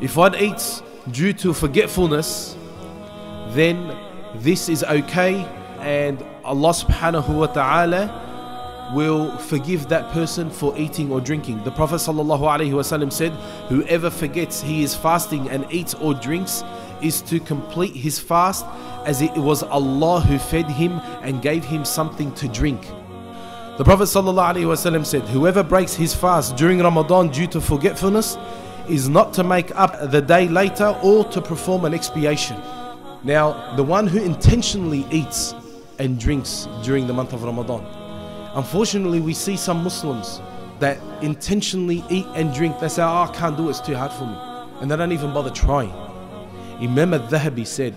If one eats due to forgetfulness, then this is okay and Allah subhanahu wa ta'ala will forgive that person for eating or drinking. The Prophet sallallahu alaihi wasallam said, whoever forgets he is fasting and eats or drinks is to complete his fast as it was Allah who fed him and gave him something to drink. The Prophet ﷺ said, Whoever breaks his fast during Ramadan due to forgetfulness is not to make up the day later or to perform an expiation. Now, the one who intentionally eats and drinks during the month of Ramadan. Unfortunately, we see some Muslims that intentionally eat and drink. They say, Oh, I can't do it, it's too hard for me. And they don't even bother trying. Imam al Dhahabi said,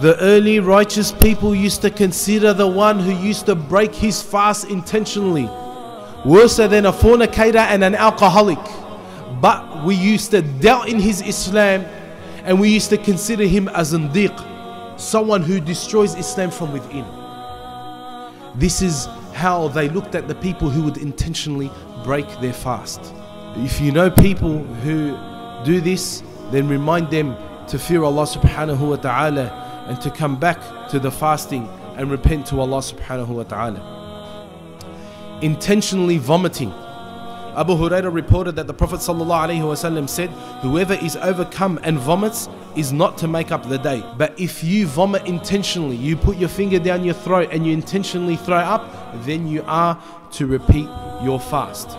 The early righteous people used to consider the one who used to break his fast intentionally worse than a fornicator and an alcoholic. But we used to doubt in his Islam and we used to consider him as zindiq, someone who destroys Islam from within. This is how they looked at the people who would intentionally break their fast. If you know people who do this, then remind them to fear Allah subhanahu wa ta'ala and to come back to the fasting and repent to Allah subhanahu wa ta'ala. Intentionally vomiting Abu Hurairah reported that the Prophet said, Whoever is overcome and vomits is not to make up the day. But if you vomit intentionally, you put your finger down your throat and you intentionally throw up, then you are to repeat your fast.